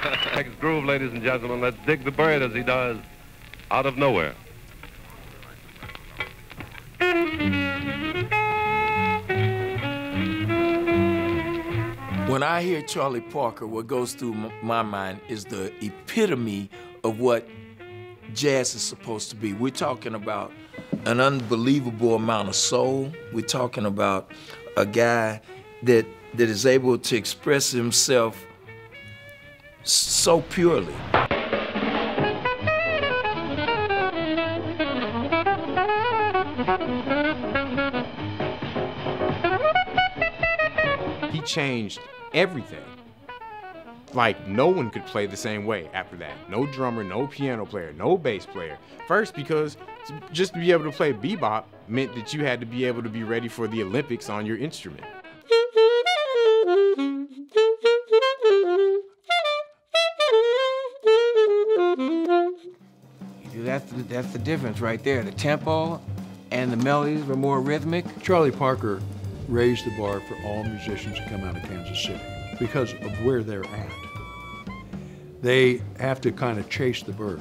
next groove, ladies and gentlemen. Let's dig the bird as he does out of nowhere. When I hear Charlie Parker, what goes through my mind is the epitome of what jazz is supposed to be. We're talking about an unbelievable amount of soul. We're talking about a guy that that is able to express himself so purely. He changed everything. Like, no one could play the same way after that. No drummer, no piano player, no bass player. First, because just to be able to play bebop meant that you had to be able to be ready for the Olympics on your instrument. That's the, that's the difference right there. The tempo and the melodies were more rhythmic. Charlie Parker raised the bar for all musicians to come out of Kansas City because of where they're at. They have to kind of chase the bird.